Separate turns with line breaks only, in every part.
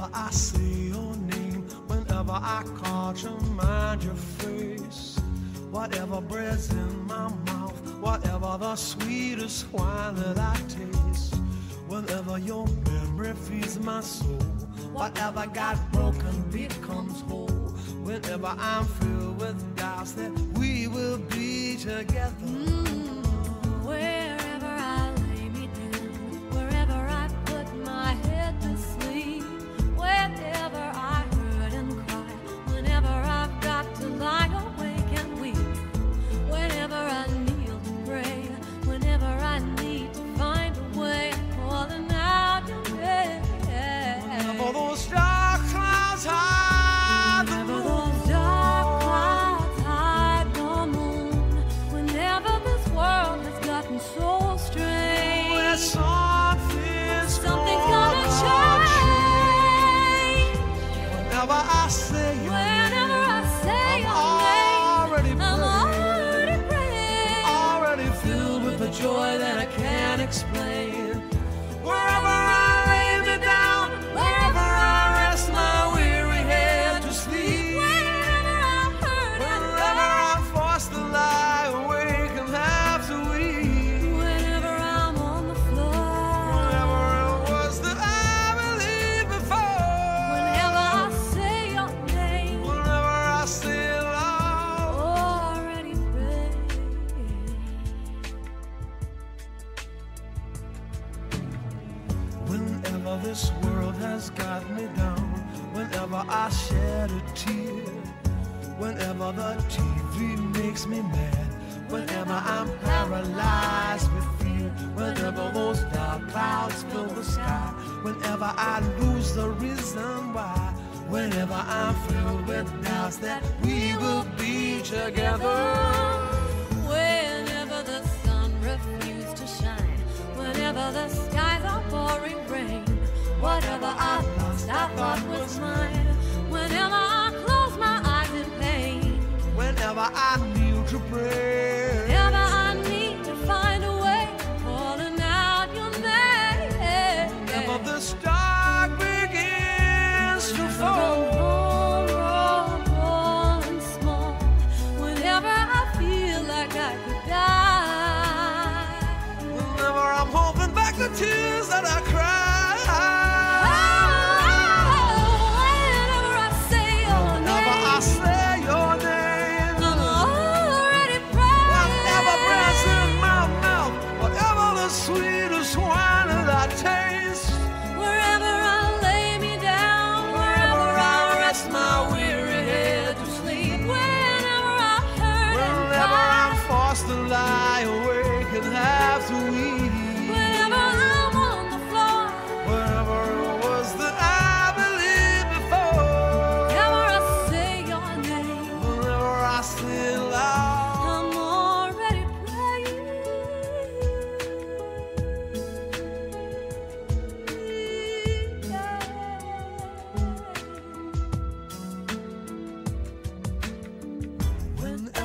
Whenever I say your name, whenever I call to mind your face, whatever bread's in my mouth, whatever the sweetest wine that I taste, whenever your memory feeds my soul, whatever got broken becomes whole. Whenever I'm filled with doubts that we will be together.
Mm, Wherever this world has
got me down, whenever I shed a tear, whenever the TV makes me mad, whenever I'm paralyzed with fear, whenever those dark clouds fill the sky, whenever I lose the reason why, whenever I'm filled with doubts that we will be together.
Whenever the sun refused to shine, whenever the rain, whatever I lost I thought was mine, whenever I close my eyes in pain,
Whenever I kneel to pray.
whenever I need to find a way, calling out your name.
Whenever dark begins to fall,
Roll, roll, roll and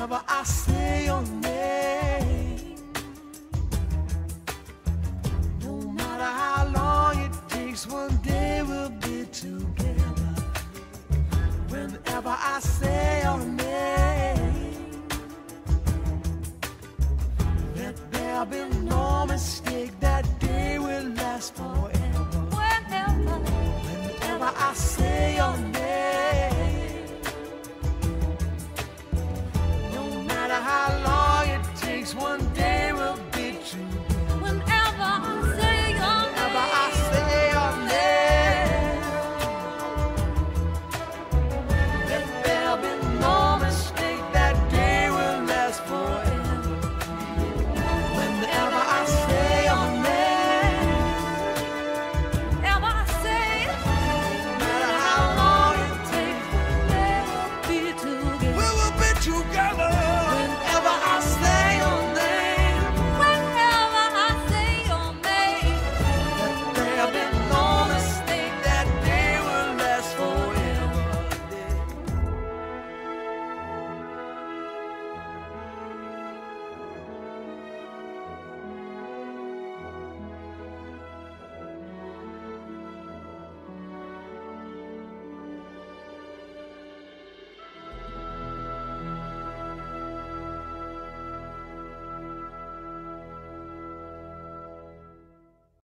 whenever I say your name. No
matter
how
long
it
takes, one day we'll be together.
Whenever I say your name,
let there be no mistake. That day will last forever. Whenever, whenever I say.